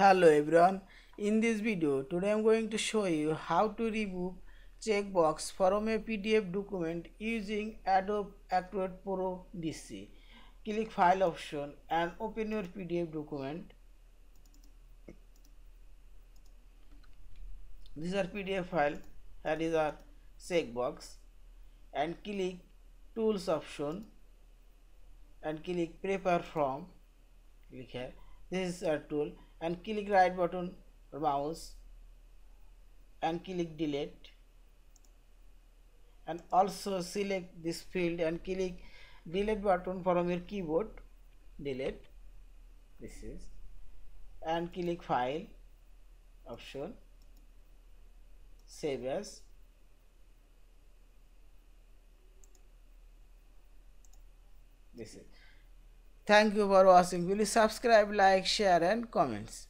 Hello everyone, in this video today I am going to show you how to remove checkbox from a PDF document using Adobe Acrobat Pro DC. Click file option and open your PDF document. These are PDF file, that is our checkbox. And click tools option. And click prepare form. Click here this is a tool. And click right button mouse. And click delete. And also select this field and click delete button from your keyboard. Delete. This is. And click file option. Save as. This is thank you for watching. Please subscribe like share and comments